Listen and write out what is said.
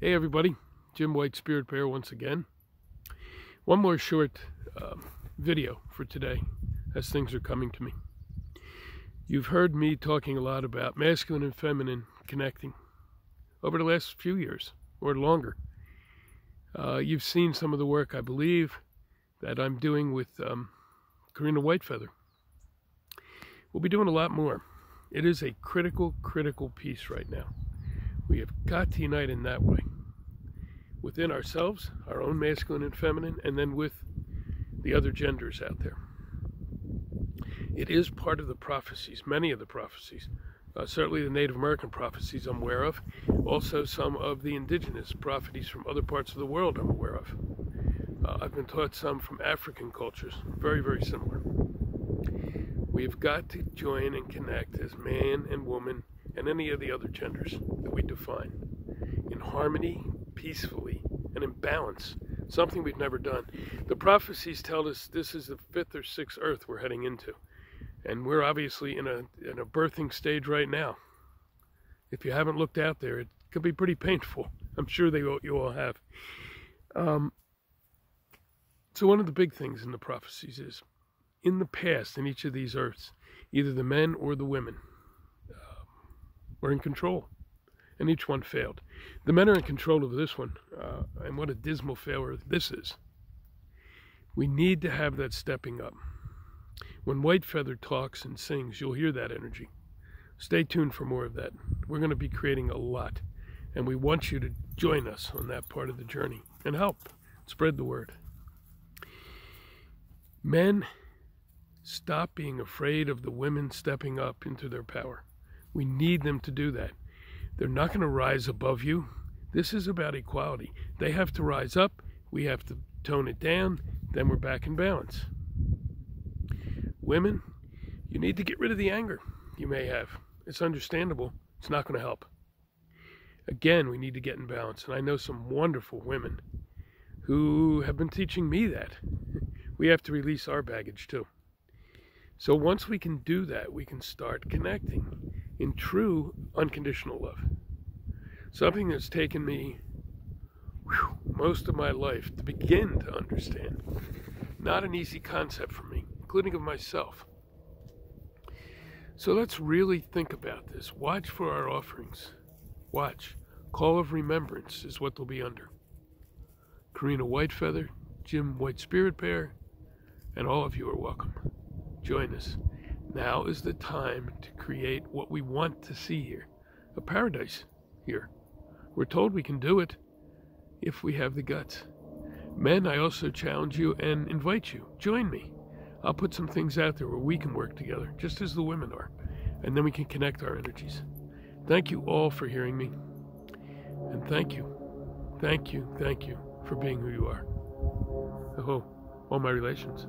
Hey everybody, Jim White Spirit Bear once again. One more short uh, video for today as things are coming to me. You've heard me talking a lot about masculine and feminine connecting over the last few years or longer. Uh, you've seen some of the work, I believe, that I'm doing with um, Karina Whitefeather. We'll be doing a lot more. It is a critical, critical piece right now. We have got to unite in that way. Within ourselves, our own masculine and feminine, and then with the other genders out there. It is part of the prophecies, many of the prophecies. Uh, certainly the Native American prophecies I'm aware of. Also some of the indigenous prophecies from other parts of the world I'm aware of. Uh, I've been taught some from African cultures, very, very similar. We've got to join and connect as man and woman and any of the other genders that we define in harmony, peacefully, and in balance. Something we've never done. The prophecies tell us this is the fifth or sixth earth we're heading into. And we're obviously in a, in a birthing stage right now. If you haven't looked out there, it could be pretty painful. I'm sure they all, you all have. Um, so one of the big things in the prophecies is, in the past, in each of these earths, either the men or the women were in control, and each one failed. The men are in control of this one, uh, and what a dismal failure this is. We need to have that stepping up. When White Feather talks and sings, you'll hear that energy. Stay tuned for more of that. We're going to be creating a lot, and we want you to join us on that part of the journey and help spread the word. Men, stop being afraid of the women stepping up into their power. We need them to do that. They're not going to rise above you. This is about equality. They have to rise up. We have to tone it down. Then we're back in balance. Women, you need to get rid of the anger you may have. It's understandable. It's not going to help. Again, we need to get in balance. And I know some wonderful women who have been teaching me that. We have to release our baggage too. So once we can do that, we can start connecting in true unconditional love. Something that's taken me whew, most of my life to begin to understand. Not an easy concept for me, including of myself. So let's really think about this. Watch for our offerings. Watch. Call of Remembrance is what they'll be under. Karina Whitefeather, Jim White Spirit Bear, and all of you are welcome. Join us. Now is the time to create what we want to see here a paradise here. We're told we can do it if we have the guts. Men, I also challenge you and invite you. Join me. I'll put some things out there where we can work together, just as the women are, and then we can connect our energies. Thank you all for hearing me. And thank you, thank you, thank you for being who you are. Oh, all my relations.